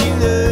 you love.